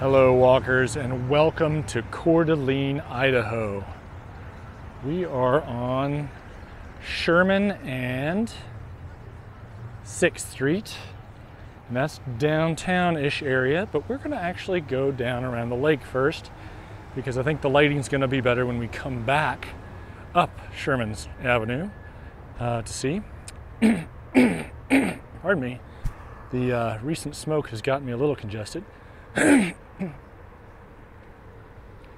Hello, walkers, and welcome to Coeur d'Alene, Idaho. We are on Sherman and 6th Street, and that's downtown ish area, but we're going to actually go down around the lake first because I think the lighting's going to be better when we come back up Sherman's Avenue uh, to see. Pardon me. The uh, recent smoke has gotten me a little congested.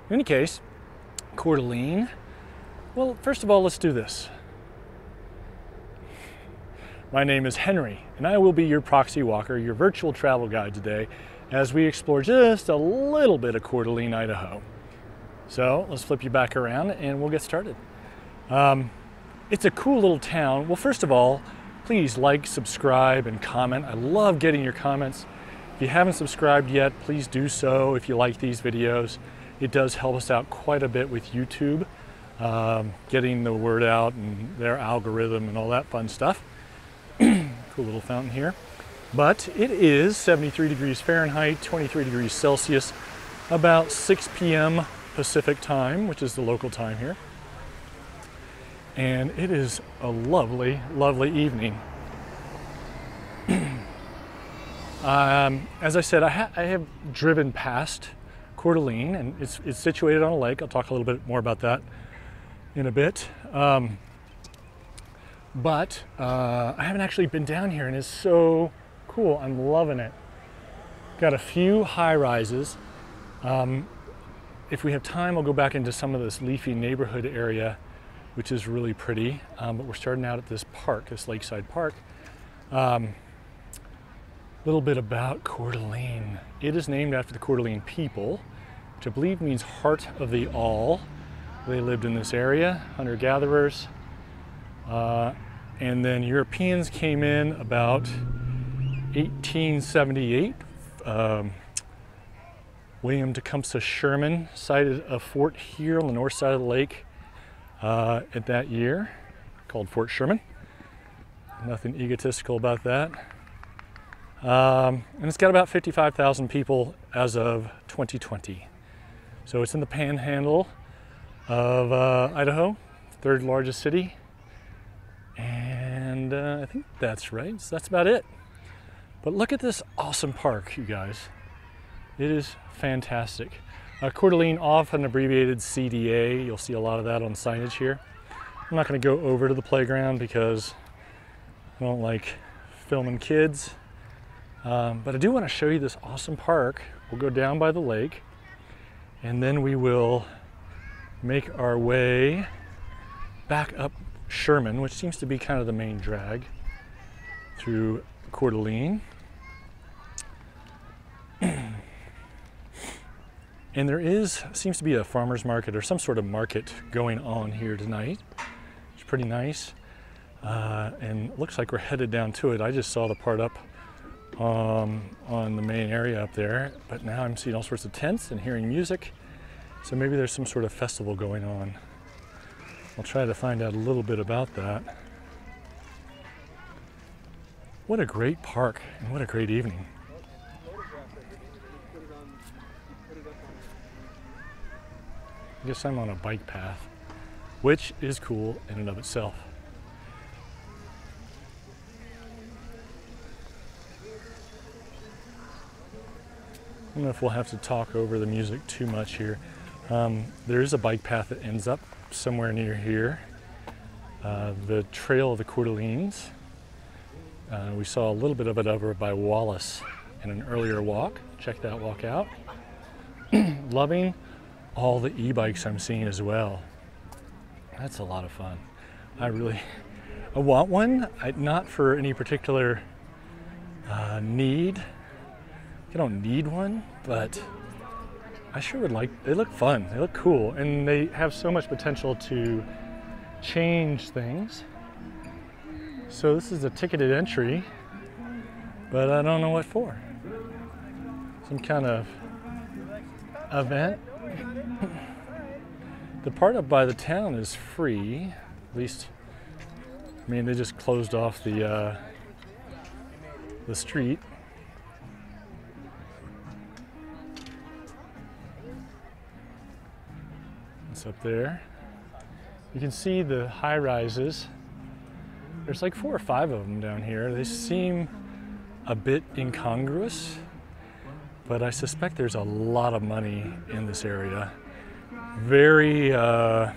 In any case, Coeur d'Alene. Well, first of all, let's do this. My name is Henry, and I will be your proxy walker, your virtual travel guide today, as we explore just a little bit of Coeur d'Alene, Idaho. So let's flip you back around and we'll get started. Um, it's a cool little town. Well, first of all, please like, subscribe, and comment. I love getting your comments. If you haven't subscribed yet, please do so if you like these videos. It does help us out quite a bit with YouTube, um, getting the word out and their algorithm and all that fun stuff. cool little fountain here. But it is 73 degrees Fahrenheit, 23 degrees Celsius, about 6 p.m. Pacific time, which is the local time here and it is a lovely, lovely evening. um, as I said, I, ha- I, have driven past Coeur d'Alene, and it's, it's situated on a lake. I'll talk a little bit more about that in a bit. Um, but uh, I haven't actually been down here, and it's so cool. I'm loving it. Got a few high rises. Um, if we have time, I'll go back into some of this leafy neighborhood area which is really pretty. Um, but we're starting out at this park, this lakeside park. A um, little bit about Coeur d'Alene. It is named after the Coeur d'Alene people, which I believe means heart of the all. They lived in this area, hunter gatherers. Uh, and then Europeans came in about 1878. Um, William Tecumseh Sherman sited a fort here on the north side of the lake uh, at that year called Fort Sherman. Nothing egotistical about that. Um, and it's got about 55,000 people as of 2020. So it's in the panhandle of uh, Idaho, third largest city. And uh, I think that's right. So that's about it. But look at this awesome park, you guys. It is fantastic. Uh, Coeur d'Alene, often abbreviated CDA. You'll see a lot of that on signage here. I'm not going to go over to the playground because I don't like filming kids. Um, but I do want to show you this awesome park. We'll go down by the lake and then we will make our way back up Sherman, which seems to be kind of the main drag, through Coeur d'Alene. And there is, seems to be a farmer's market or some sort of market going on here tonight. It's pretty nice. Uh, and looks like we're headed down to it. I just saw the part up um, on the main area up there, but now I'm seeing all sorts of tents and hearing music. So maybe there's some sort of festival going on. I'll try to find out a little bit about that. What a great park and what a great evening. I guess I'm on a bike path, which is cool in and of itself. I don't know if we'll have to talk over the music too much here. Um, there is a bike path that ends up somewhere near here. Uh, the Trail of the Coeur d'Alenes. Uh, we saw a little bit of it over by Wallace in an earlier walk. Check that walk out. Loving all the e-bikes I'm seeing as well. That's a lot of fun. I really, I want one. I, not for any particular uh, need. I don't need one, but I sure would like. They look fun. They look cool, and they have so much potential to change things. So this is a ticketed entry, but I don't know what for. Some kind of event the part up by the town is free, at least. I mean, they just closed off the uh, the street. Up there. You can see the high rises. There's like four or five of them down here. They seem a bit incongruous, but I suspect there's a lot of money in this area. Very uh,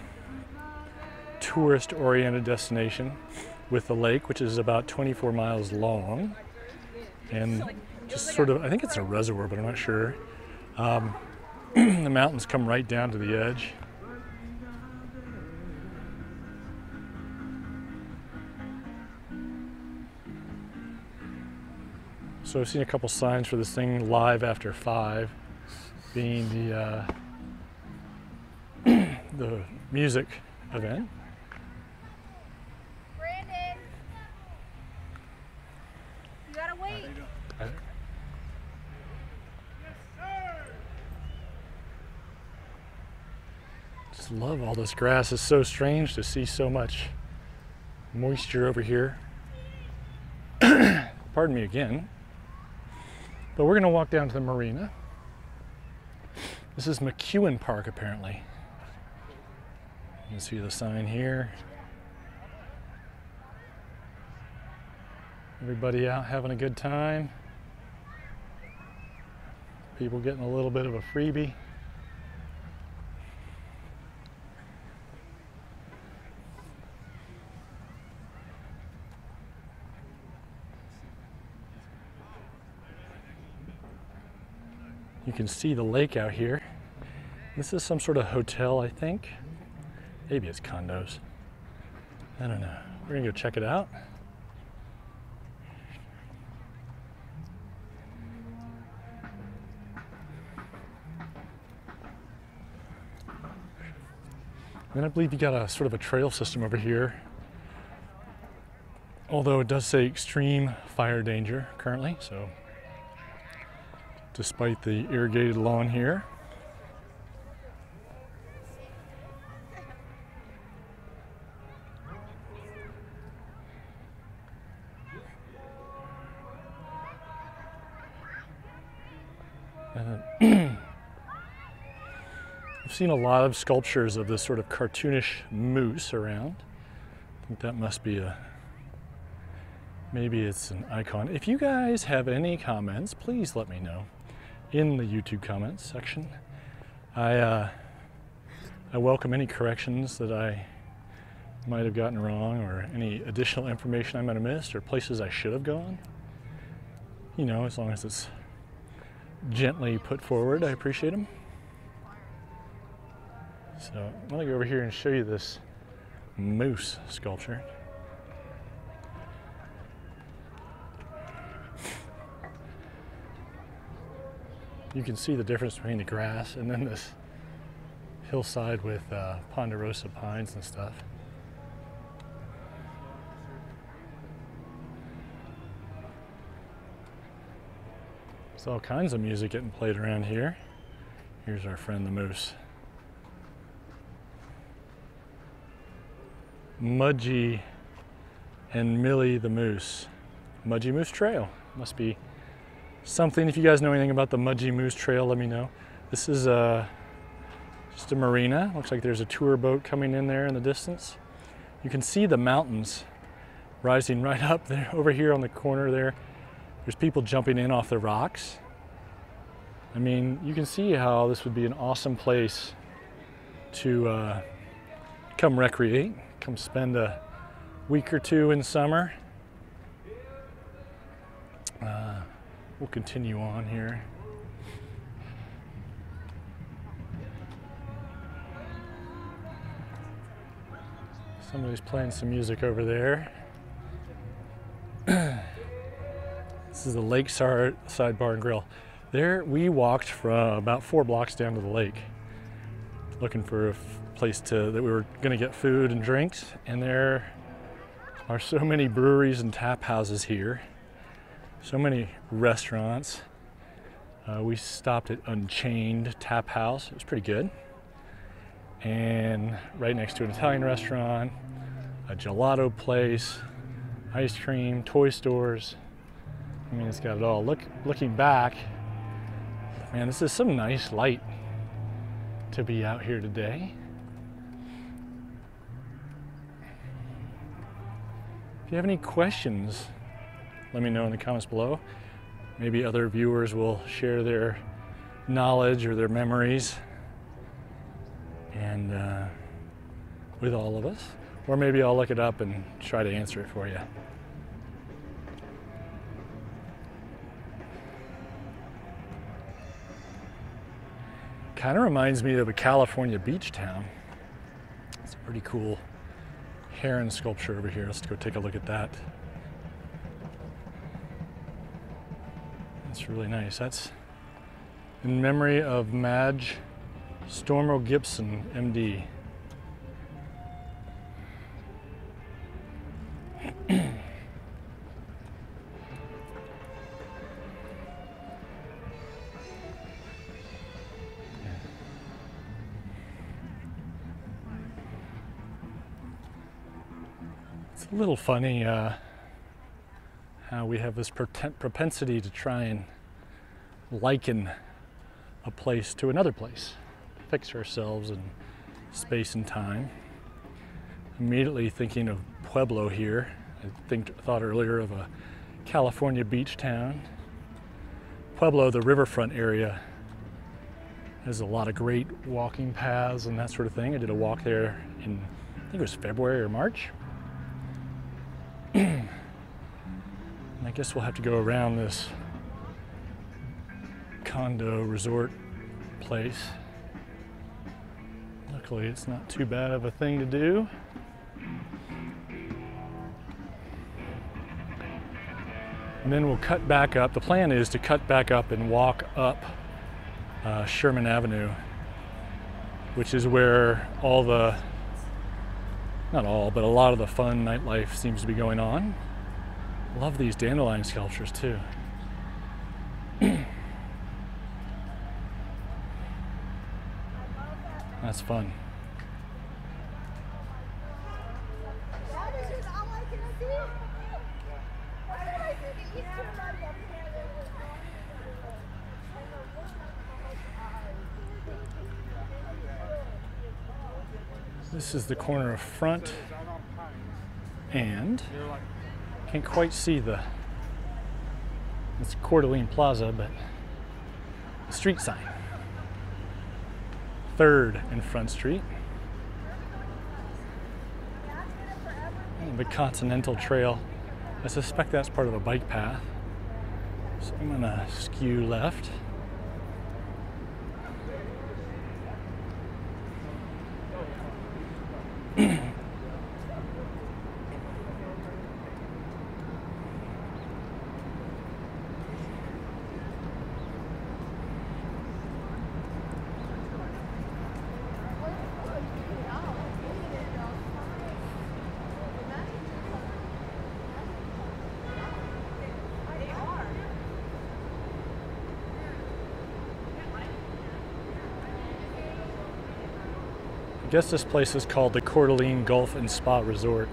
tourist oriented destination with the lake, which is about 24 miles long. And just sort of, I think it's a reservoir, but I'm not sure. Um, the mountains come right down to the edge. So I've seen a couple signs for this thing live after five, being the uh, the music event. Brandon. You gotta wait. Yes, sir. Just love all this grass. It's so strange to see so much moisture over here. Pardon me again. But we're going to walk down to the marina. This is McEuen Park, apparently. You can see the sign here. Everybody out having a good time. People getting a little bit of a freebie. You can see the lake out here. This is some sort of hotel, I think. Maybe it's condos. I don't know. We're gonna go check it out. And I believe you got a sort of a trail system over here. Although it does say extreme fire danger currently, so despite the irrigated lawn here. Uh, I've seen a lot of sculptures of this sort of cartoonish moose around. I think that must be a maybe it's an icon. If you guys have any comments, please let me know in the YouTube comments section. I uh, I welcome any corrections that I might have gotten wrong or any additional information I might have missed or places I should have gone. You know, as long as it's gently put forward, I appreciate them. So I'm gonna go over here and show you this moose sculpture. You can see the difference between the grass and then this hillside with uh, ponderosa pines and stuff. There's all kinds of music getting played around here. Here's our friend the moose. Mudgy and Millie the Moose. Mudgy Moose Trail. Must be something. If you guys know anything about the Mudgy Moose Trail, let me know. This is uh, just a marina. Looks like there's a tour boat coming in there in the distance. You can see the mountains rising right up there over here on the corner there. There's people jumping in off the rocks. I mean, you can see how this would be an awesome place to uh, come recreate, come spend a week or two in summer. Uh, we'll continue on here. Somebody's playing some music over there. this is the Lakeside Side Bar and Grill. There, we walked from about four blocks down to the lake, looking for a place to that we were going to get food and drinks. And there are so many breweries and tap houses here, so many restaurants. Uh, we stopped at Unchained Tap House. It was pretty good. And right next to an Italian restaurant, a gelato place, ice cream, toy stores. I mean, it's got it all. Look, looking back, man, this is some nice light to be out here today. If you have any questions let me know in the comments below. Maybe other viewers will share their knowledge or their memories and uh, with all of us. Or maybe I'll look it up and try to answer it for you. Kind of reminds me of a California beach town. It's a pretty cool heron sculpture over here. Let's go take a look at that. That's really nice. That's in memory of Madge Stormo Gibson, MD. It's a little funny uh, how we have this propensity to try and liken a place to another place, fix ourselves in space and time. Immediately thinking of Pueblo here. I think thought earlier of a California beach town. Pueblo, the riverfront area, has a lot of great walking paths and that sort of thing. I did a walk there in I think it was February or March. and I guess we'll have to go around this condo resort place. Luckily, it's not too bad of a thing to do. And then we'll cut back up. The plan is to cut back up and walk up uh, Sherman Avenue, which is where all the, not all, but a lot of the fun nightlife seems to be going on. Love these dandelion sculptures too. That's fun. This is the corner of front and can't quite see the it's Coeur d'Alene Plaza, but the street sign. 3rd and Front Street. The Centennial Trail. I suspect that's part of a bike path. So I'm gonna skew left. I guess this place is called the Coeur d'Alene Golf and Spa Resort.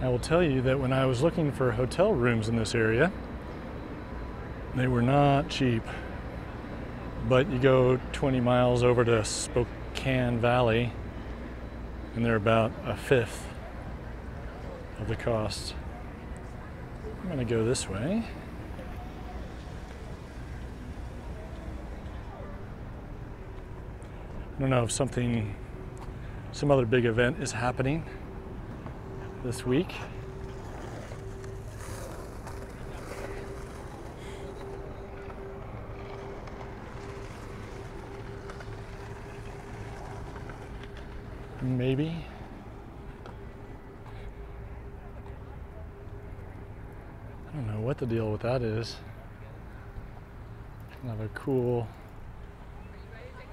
I will tell you that when I was looking for hotel rooms in this area, they were not cheap. But you go 20 miles over to Spokane Valley, and they're about a fifth of the cost. I'm going to go this way. I don't know if something, some other big event is happening this week. Maybe. I don't know what the deal with that is. Kind of a cool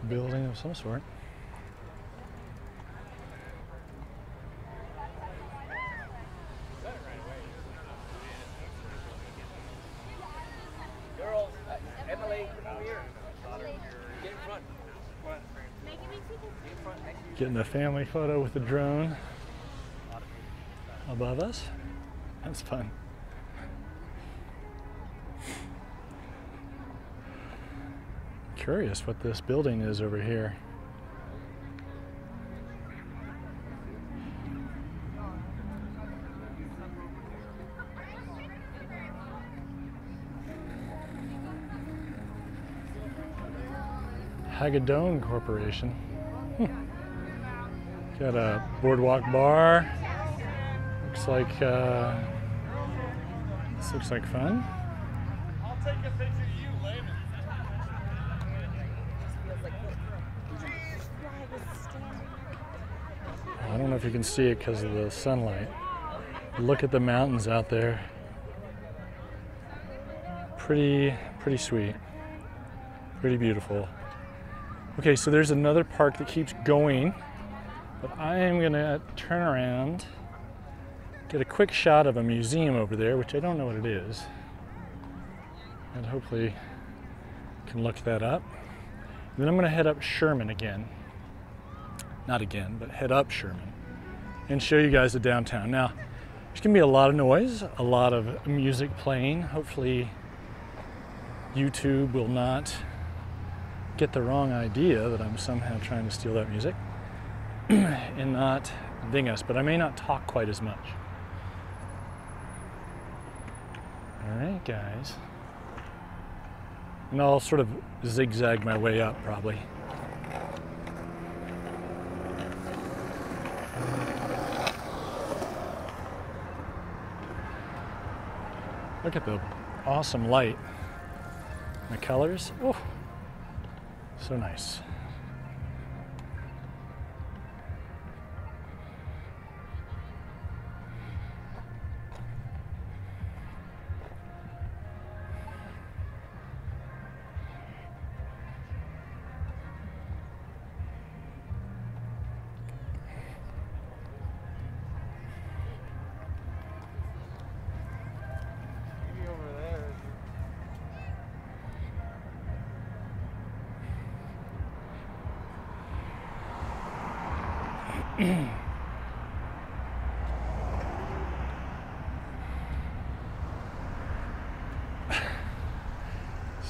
building of some sort. Getting a family photo with the drone. above us. That's fun. Curious what this building is over here. Hagadone Corporation. Hmm. Got a boardwalk bar. Looks like uh, this looks like fun. I'll take a picture of you later. I don't know if you can see it because of the sunlight. Look at the mountains out there. Pretty, pretty sweet. Pretty beautiful. Okay, so there's another park that keeps going, but I am gonna turn around, get a quick shot of a museum over there, which I don't know what it is, and hopefully can look that up. And then I'm gonna head up Sherman again not again, but head up Sherman and show you guys the downtown. Now, there's gonna be a lot of noise, a lot of music playing. Hopefully, YouTube will not get the wrong idea that I'm somehow trying to steal that music and not ding us, but I may not talk quite as much. All right, guys. And I'll sort of zigzag my way up probably. Look at the awesome light. The colors, oh, so nice.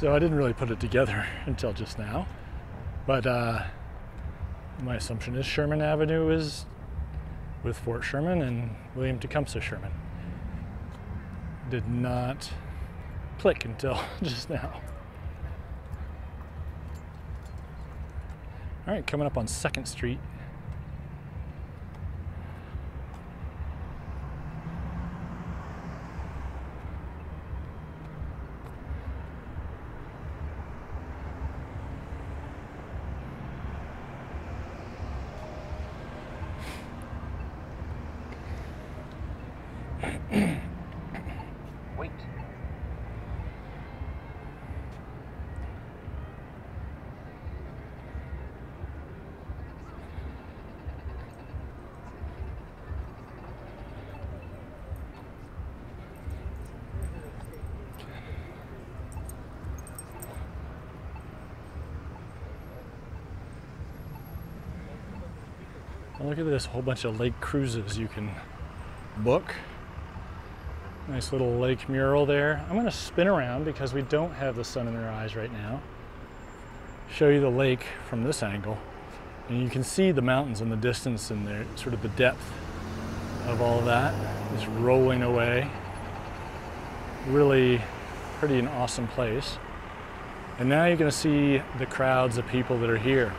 So I didn't really put it together until just now, but uh, my assumption is Sherman Avenue is with Fort Sherman and William Tecumseh Sherman. Did not click until just now. All right, coming up on Second Street. Look at this whole bunch of lake cruises you can book. Nice little lake mural there. I'm going to spin around because we don't have the sun in our eyes right now. Show you the lake from this angle. And you can see the mountains in the distance and the sort of the depth of all that is rolling away. Really pretty and awesome place. And now you're going to see the crowds of people that are here.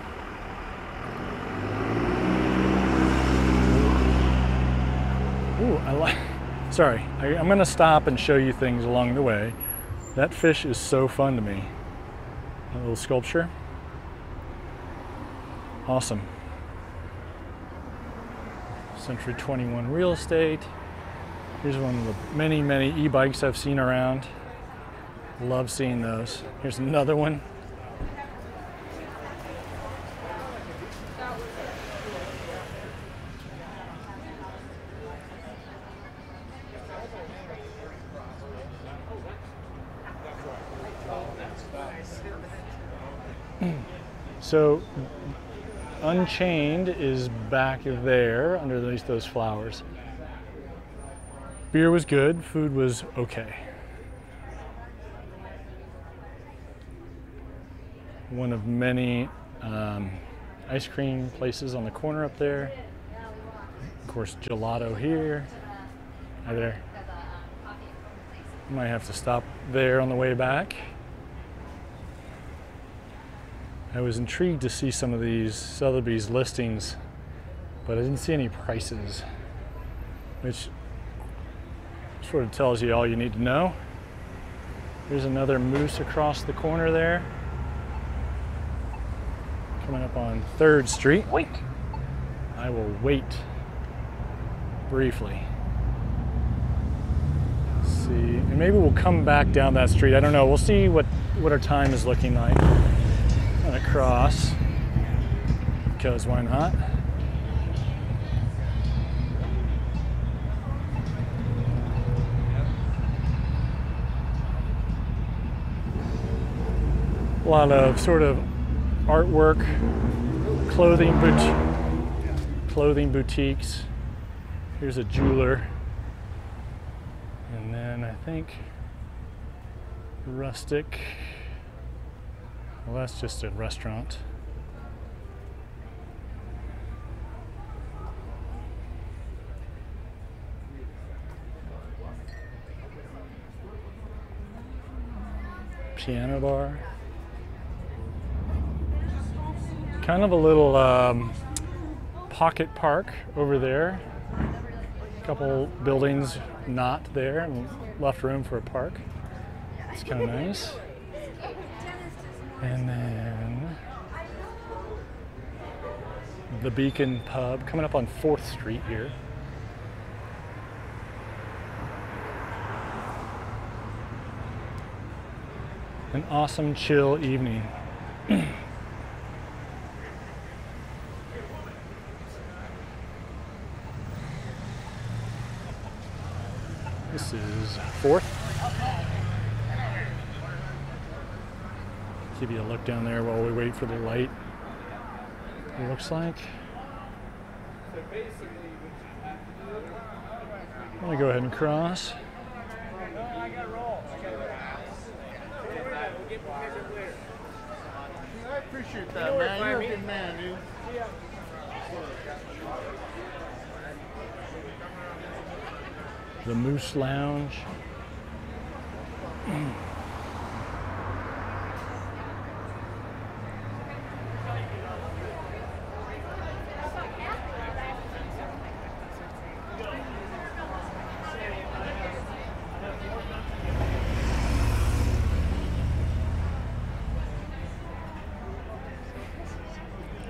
Ooh, I like. Sorry, I, I'm going to stop and show you things along the way. That fish is so fun to me. A little sculpture. Awesome. Century 21 real estate. Here's one of the many, many e-bikes I've seen around. Love seeing those. Here's another one. So Unchained is back there underneath those flowers. Beer was good, food was okay. One of many um, ice cream places on the corner up there. Of course, gelato here. Hi there. Might have to stop there on the way back. I was intrigued to see some of these Sotheby's listings, but I didn't see any prices, which sort of tells you all you need to know. There's another moose across the corner there. Coming up on 3rd Street. Wait. I will wait briefly. Let's see, and maybe we'll come back down that street. I don't know. We'll see what what our time is looking like. Gonna cross because why not? A lot of sort of artwork, clothing bout- clothing boutiques. Here's a jeweler. And then I think rustic. Well, that's just a restaurant. Piano bar. Kind of a little um, pocket park over there. A couple buildings not there and left room for a park. It's kind of nice. And then the Beacon Pub coming up on 4th Street here. An awesome chill evening. This is 4th. Give you a look down there while we wait for the light. It looks like. I'm gonna go ahead and cross. I appreciate that, man. You're a good man, dude. The Moose Lounge.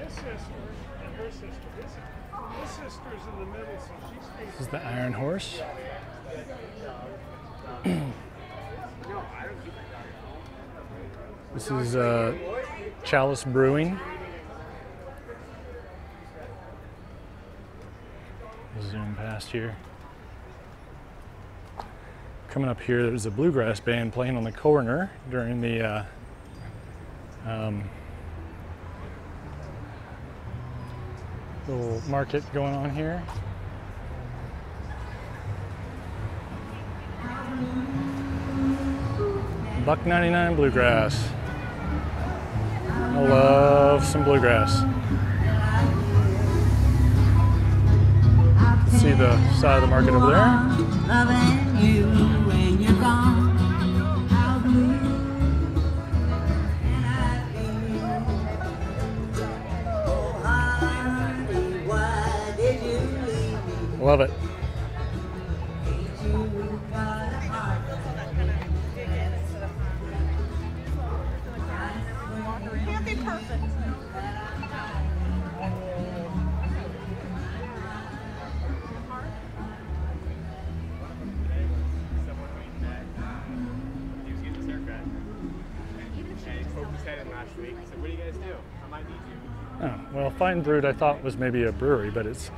His sister and her sister. His, his sister's in the middle, so she stays. This is the Iron Horse. this is uh, Chalice Brewing. Zoom past here. Coming up here, there's a bluegrass band playing on the corner during the uh, um, little market going on here. Buck 99 bluegrass. I love some bluegrass. See the side of the market over there. Love you Fine Brewed I thought was maybe a brewery, but it's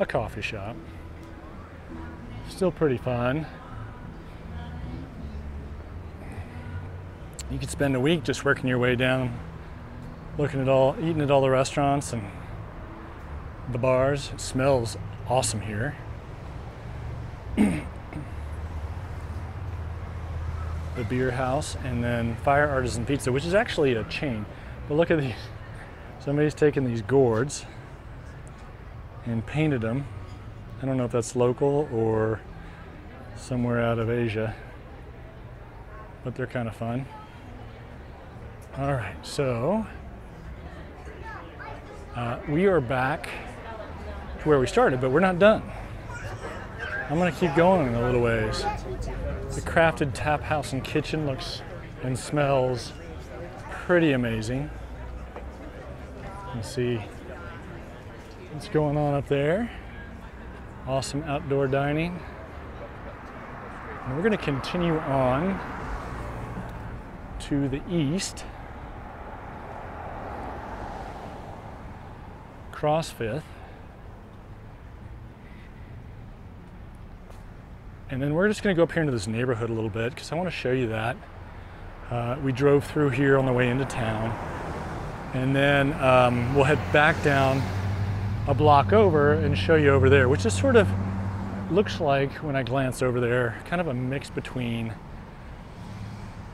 a coffee shop. Still pretty fun. You could spend a week just working your way down, looking at all, eating at all the restaurants and the bars. It smells awesome here. the beer house, and then Fire Artisan Pizza, which is actually a chain. But look at these. Somebody's taken these gourds and painted them. I don't know if that's local or somewhere out of Asia, but they're kind of fun. All right, so uh, we are back to where we started, but we're not done. I'm gonna keep going a little ways. The crafted tap house and kitchen looks and smells pretty amazing. You see what's going on up there. Awesome outdoor dining. And we're going to continue on to the east, cross Fifth. And then we're just going to go up here into this neighborhood a little bit because I want to show you that. Uh, we drove through here on the way into town. And then um, we'll head back down a block over and show you over there, which is sort of looks like when I glance over there, kind of a mix between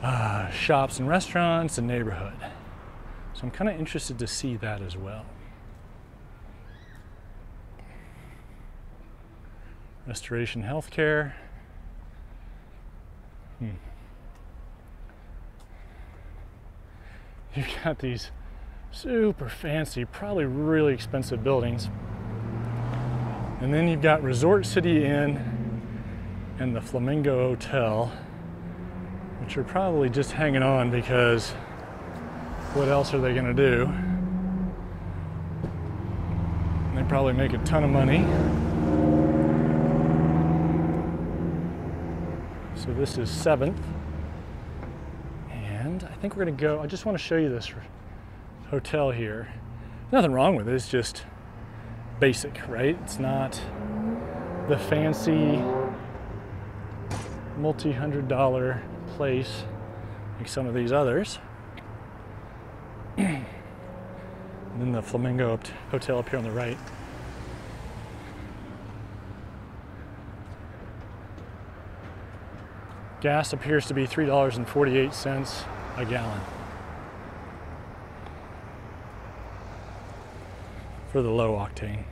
uh, shops and restaurants and neighborhood. So I'm kind of interested to see that as well. Restoration Healthcare. Hmm. You've got these super fancy, probably really expensive buildings. And then you've got Resort City Inn and the Flamingo Hotel, which are probably just hanging on because what else are they going to do? They probably make a ton of money. So this is 7th. And I think we're going to go, I just want to show you this hotel here. Nothing wrong with it, it's just basic, right? It's not the fancy multi hundred dollar place like some of these others. and then the Flamingo Hotel up here on the right. Gas appears to be $3.48 a gallon. For the low octane.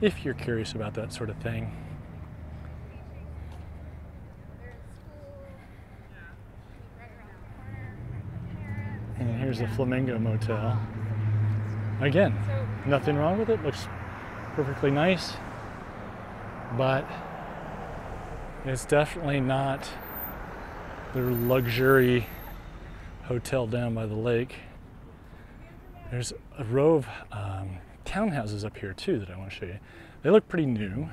If you're curious about that sort of thing. And here's the Flamingo Motel. Again, nothing wrong with it. Looks perfectly nice. But it's definitely not the luxury hotel down by the lake. There's a row of um, townhouses up here too that I want to show you. They look pretty new,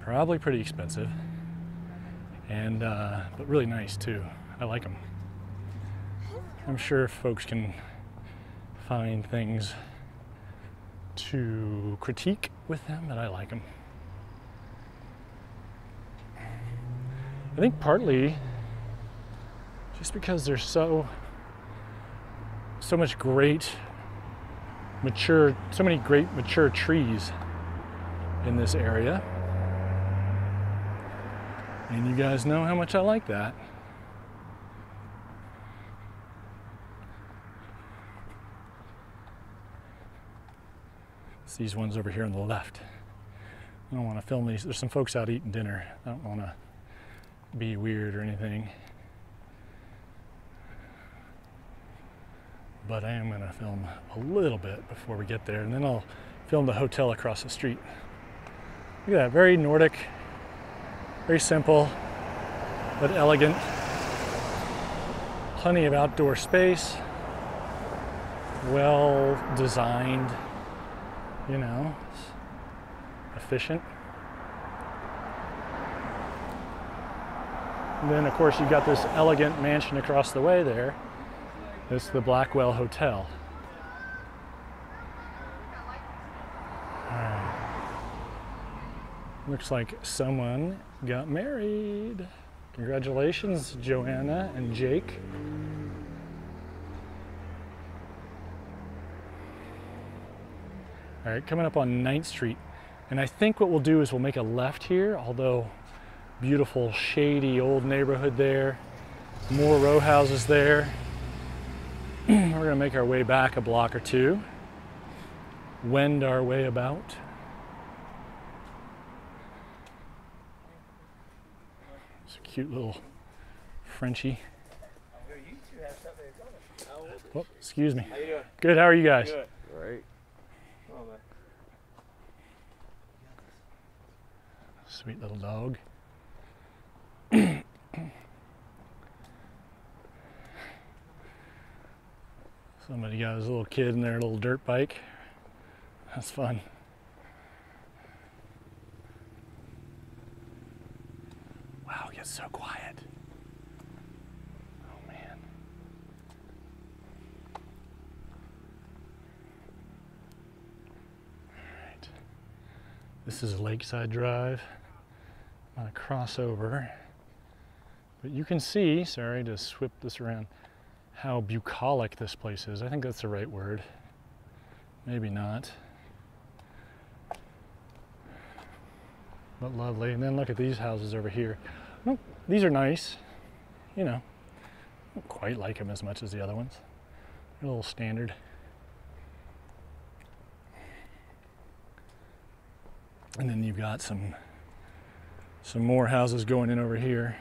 probably pretty expensive, and uh, but really nice too. I like them. I'm sure folks can find things to critique with them, but I like them. I think partly just because there's so so much great mature, so many great mature trees in this area. And you guys know how much I like that. It's these ones over here on the left. I don't want to film these. There's some folks out eating dinner. I don't want to be weird or anything. But I am going to film a little bit before we get there, and then I'll film the hotel across the street. Look at that, very Nordic, very simple, but elegant. Plenty of outdoor space, well designed, you know, efficient. And then, of course, you've got this elegant mansion across the way there. It's the Blackwell Hotel. Looks like someone got married. Congratulations, Joanna and Jake. All right, coming up on 9th Street. And I think what we'll do is we'll make a left here, although beautiful, shady old neighborhood there. More row houses there. We're gonna make our way back a block or two, wend our way about. It's a cute little Frenchie. Oh, excuse me. How you doing? Good, how are you guys? Good. Right. Oh. Sweet little dog. Somebody got his little kid in their little dirt bike. That's fun. Wow, it gets so quiet. Oh man. Alright. This is Lakeside Drive. Gonna cross over. But you can see, sorry to swip this around, how bucolic this place is. I think that's the right word. Maybe not. But lovely. And then look at these houses over here. Nope, these are nice. You know, don't quite like them as much as the other ones. They're a little standard. And then you've got some some more houses going in over here.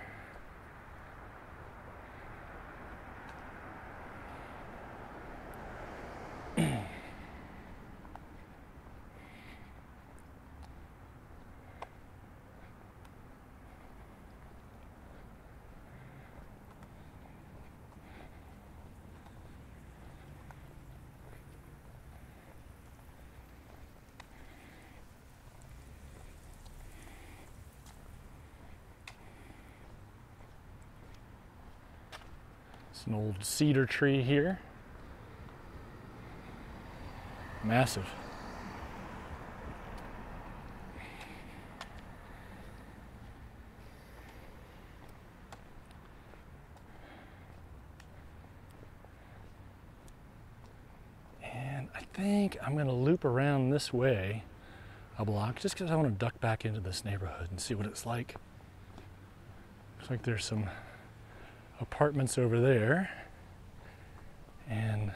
It's an old cedar tree here. Massive. And I think I'm going to loop around this way a block just because I want to duck back into this neighborhood and see what it's like. Looks like there's some apartments over there. And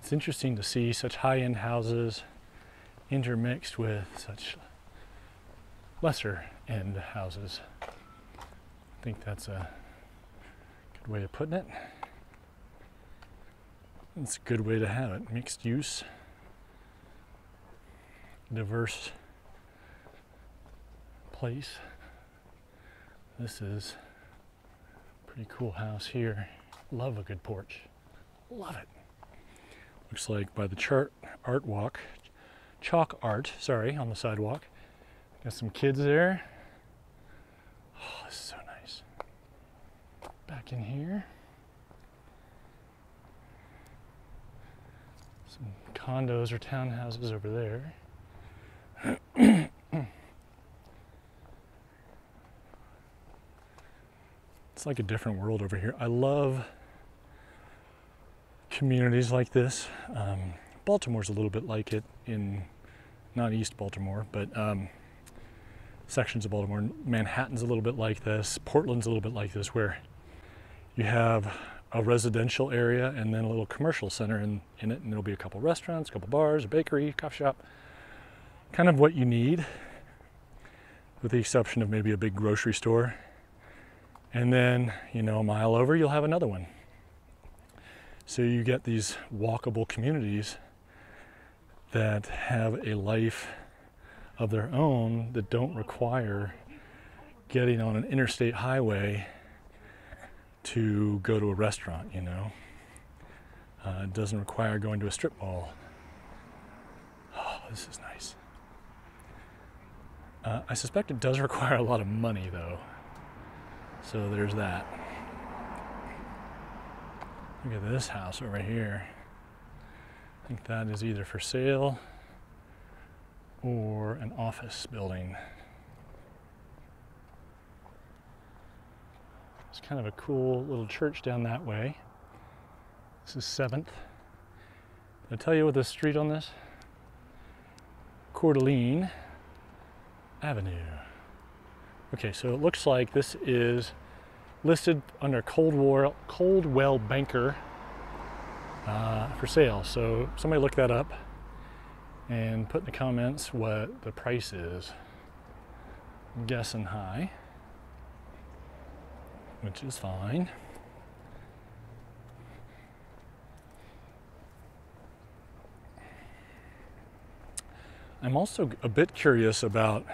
it's interesting to see such high end houses intermixed with such lesser end houses. I think that's a good way of putting it. It's a good way to have it. Mixed use, diverse place. This is pretty cool house here. Love a good porch. Love it. Looks like by the chart art walk, chalk art, sorry, on the sidewalk. Got some kids there. Oh, this is so nice. Back in here. Some condos or townhouses over there. It's like a different world over here. I love communities like this. Um, Baltimore's a little bit like it in not East Baltimore, but um, sections of Baltimore. Manhattan's a little bit like this. Portland's a little bit like this, where you have a residential area and then a little commercial center in, in it, and there'll be a couple restaurants, a couple bars, a bakery, coffee shop. Kind of what you need, with the exception of maybe a big grocery store. And then, you know, a mile over, you'll have another one. So you get these walkable communities that have a life of their own that don't require getting on an interstate highway to go to a restaurant, you know. Uh, it doesn't require going to a strip mall. Oh, this is nice. Uh, I suspect it does require a lot of money, though. So there's that. Look at this house over here. I think that is either for sale or an office building. It's kind of a cool little church down that way. This is 7th. Did I tell you what the street on this? Coeur d'Alene Avenue. Okay, so it looks like this is listed under Cold War Coldwell Banker uh, for sale. So somebody look that up and put in the comments what the price is. I'm guessing high, which is fine. I'm also a bit curious about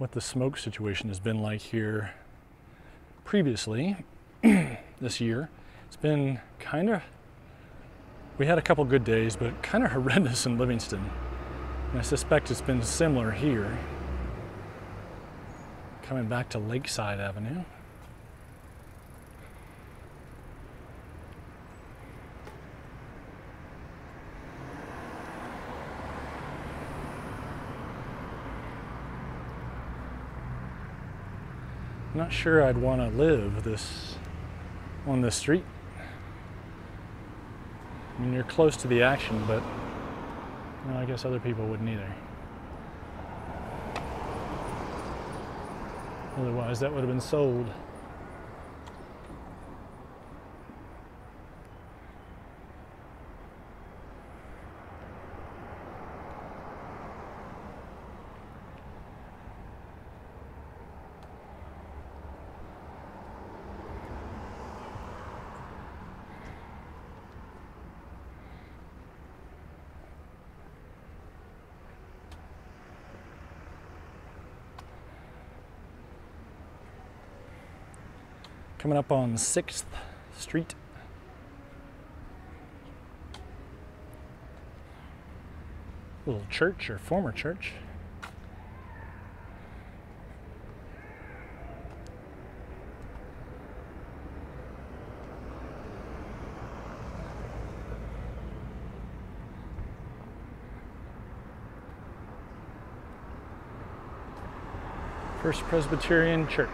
what the smoke situation has been like here previously this year. It's been kind of, we had a couple good days, but kind of horrendous in Livingston. And I suspect it's been similar here. Coming back to Lakeside Avenue. Sure I'd want to live this on this street. I mean, you're close to the action, but I guess other people wouldn't either. Otherwise, that would have been sold. Coming up on 6th Street. Little church or former church. First Presbyterian Church.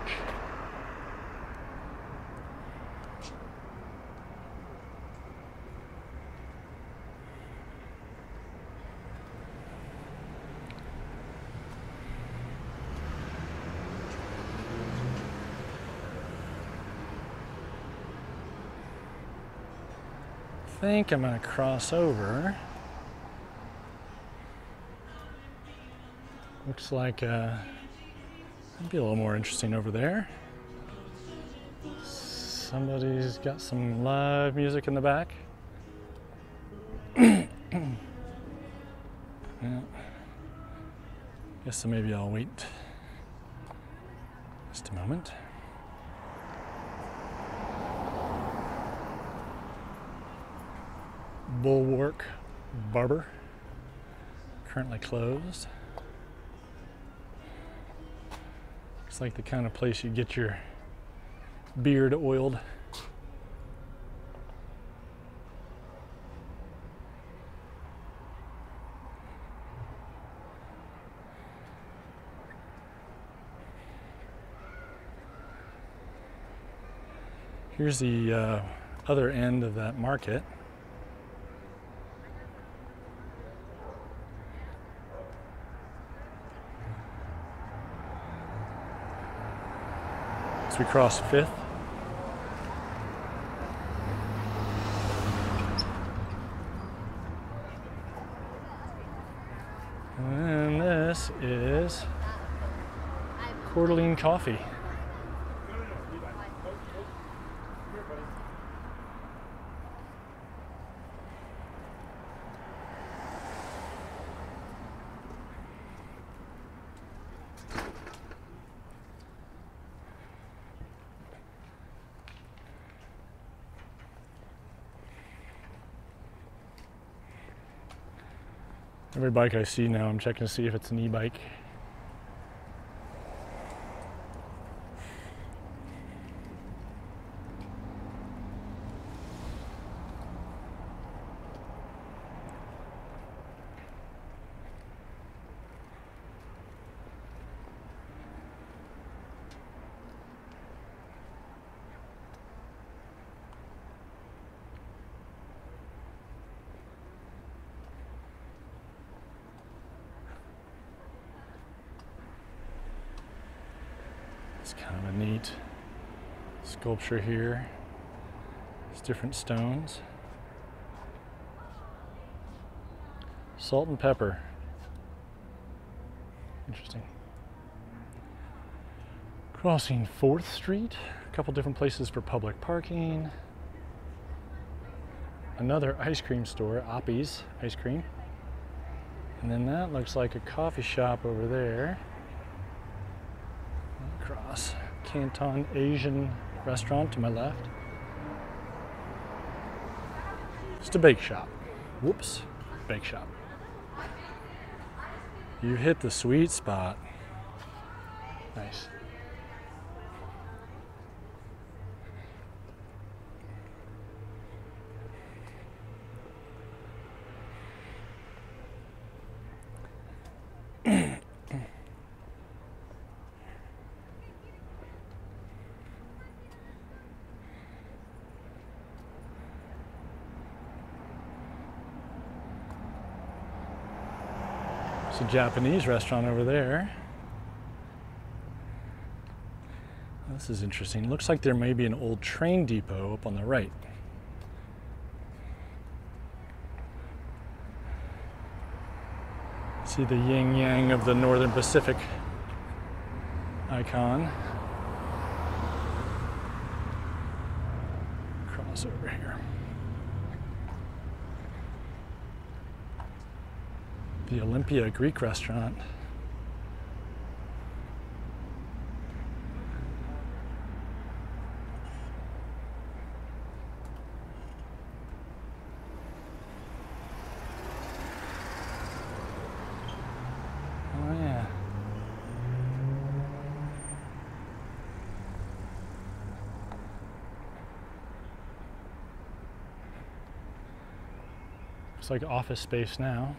Think I'm going to cross over. Looks like uh, it'd be a little more interesting over there. Somebody's got some live music in the back. yeah. Guess so maybe I'll wait just a moment. Bulwark Barber, currently closed. Looks like the kind of place you get your beard oiled. Here's the uh, other end of that market. As we cross Fifth. And this is Coeur Coffee. Every bike I see now, I'm checking to see if it's an e-bike. It's kind of a neat sculpture here. It's different stones. Salt and pepper. Interesting. Crossing 4th Street. A couple different places for public parking. Another ice cream store, Oppie's Ice Cream. And then that looks like a coffee shop over there. Canton Asian restaurant to my left. Just a bake shop. Whoops, bake shop. You hit the sweet spot. Nice. It's a Japanese restaurant over there. This is interesting. Looks like there may be an old train depot up on the right. See the yin yang of the Northern Pacific icon. Cross over here. The Olympia Greek restaurant. Oh yeah. It's like office space now.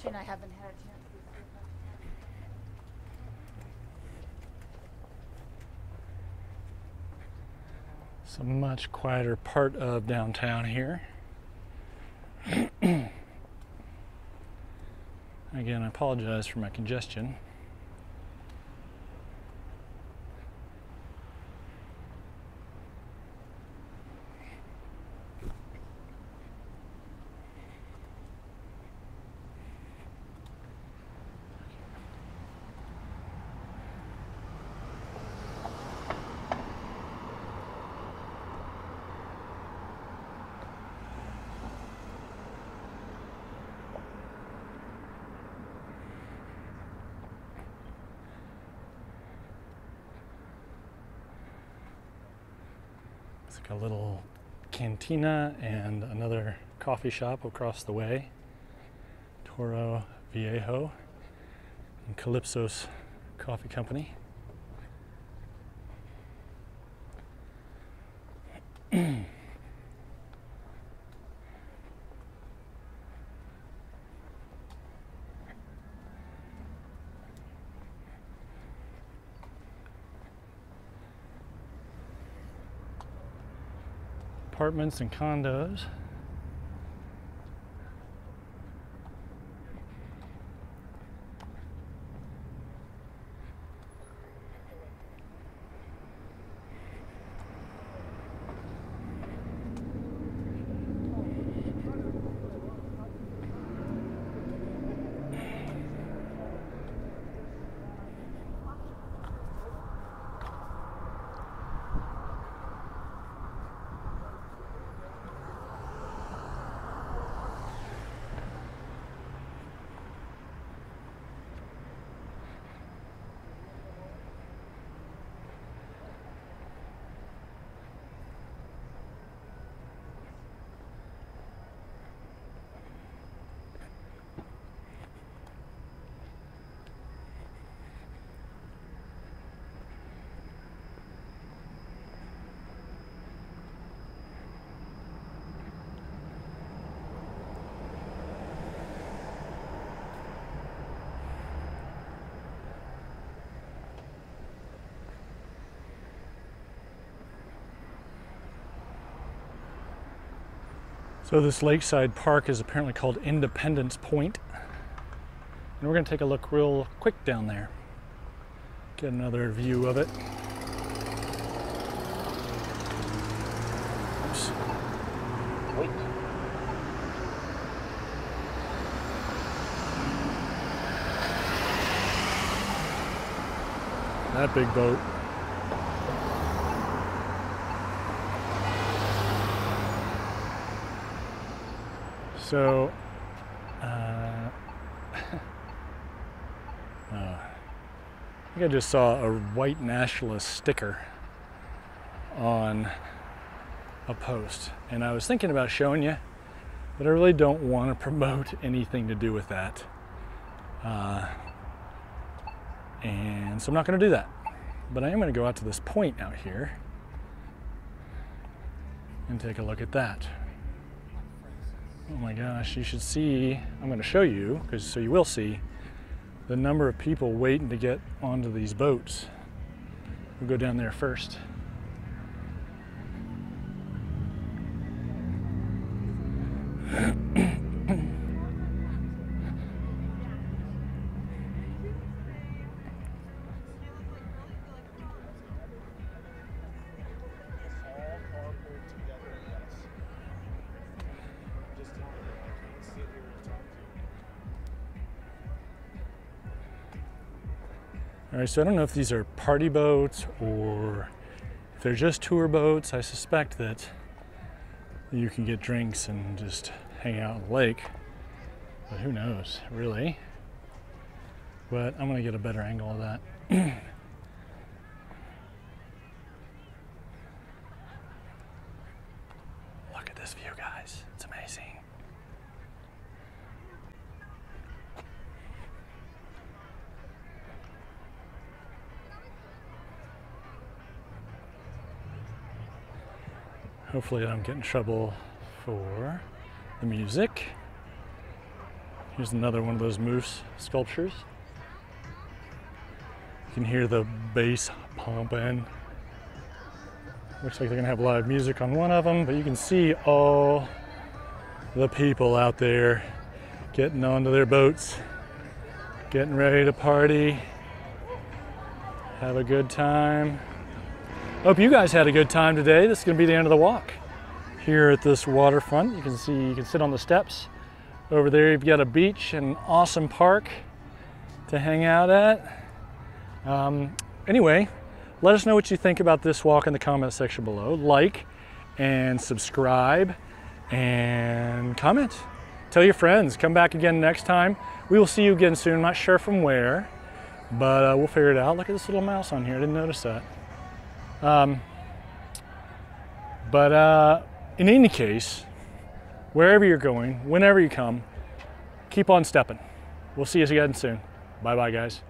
She and I haven't had a chance. It's a much quieter part of downtown here. Again, I apologize for my congestion. It's like a little cantina and another coffee shop across the way. Toro Viejo and Calypso's Coffee Company. Apartments and condos. So this lakeside park is apparently called Independence Point. And we're gonna take a look real quick down there. Get another view of it. That big boat. So, uh, uh, I think I just saw a white nationalist sticker on a post, and I was thinking about showing you, but I really don't want to promote anything to do with that. Uh, and so I'm not going to do that. But I am going to go out to this point out here and take a look at that. Oh my gosh, you should see, I'm going to show you, because so you will see the number of people waiting to get onto these boats. We'll go down there first. All right, so I don't know if these are party boats or if they're just tour boats. I suspect that you can get drinks and just hang out on the lake, but who knows, really? But I'm gonna get a better angle of that. Look at this view, guys. It's amazing. Hopefully, I don't get in trouble for the music. Here's another one of those moose sculptures. You can hear the bass pumping. Looks like they're gonna have live music on one of them, but you can see all the people out there getting onto their boats, getting ready to party, have a good time. Hope you guys had a good time today. This is going to be the end of the walk here at this waterfront. You can see you can sit on the steps. Over there, you've got a beach and an awesome park to hang out at. Um, anyway, let us know what you think about this walk in the comment section below. Like and subscribe and comment. Tell your friends. Come back again next time. We will see you again soon. I'm not sure from where, but uh, we'll figure it out. Look at this little mouse on here. I didn't notice that. Um, but uh, in any case, wherever you're going, whenever you come, keep on stepping. We'll see you again soon. Bye bye, guys.